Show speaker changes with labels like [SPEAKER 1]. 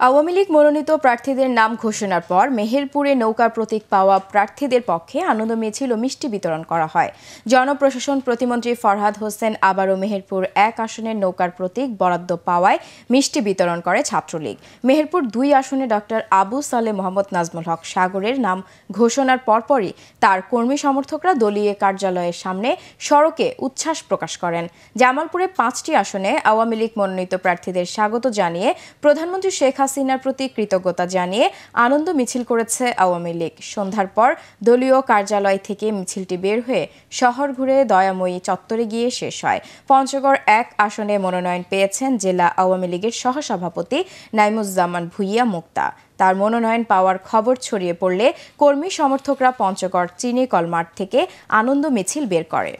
[SPEAKER 1] আওয়ামী লীগ মনোনীত প্রার্থীদের নাম ঘোষণার পর মেহেরপুরে নৌকা প্রতীক পাওয়া প্রার্থীদের পক্ষে আনন্দ মিছিল মিষ্টি বিতরণ করা হয়। জনপ্রশাসন প্রতিমন্ত্রী ফরহাদ হোসেন আবারও মেহেরপুর এক আসনের নৌকার প্রতীক বরাদ্দ পাওয়ায় মিষ্টি বিতরণ করে ছাত্রলীগ। মেহেরপুর দুই আসনে ডক্টর আবু সালে মোহাম্মদ নাজমুল হক সাগরের নাম ঘোষণার পরপরই তার কর্মী সমর্থকরা দলীয় কার্যালয়ের সামনে সড়কে উচ্ছ্বাস প্রকাশ করেন। জামালপুরে পাঁচটি আসনে আওয়ামী লীগ মনোনীত প্রার্থীদের স্বাগত জানিয়ে প্রধানমন্ত্রী শেখ হাসিনার প্রতি কৃতজ্ঞতা জানিয়ে আনন্দ মিছিল করেছে আওয়ামী লীগ। সন্ধ্যার পর দলীয় কার্যালয় থেকে মিছিলটি বের হয়ে শহর ঘুরে দয়াময়ী চত্বরে গিয়ে শেষ হয়। পঞ্চগড় এক আসনে মনোনয়ন পেয়েছেন জেলা আওয়ামী লীগের সহসভাপতি নাইমুজ্জামান ভুইয়া মুক্তা। তার মনোনয়ন পাওয়ার খবর ছড়িয়ে পড়লে কর্মী সমর্থকরা পঞ্চগড় চিনিকল মাঠ থেকে আনন্দ মিছিল বের করে।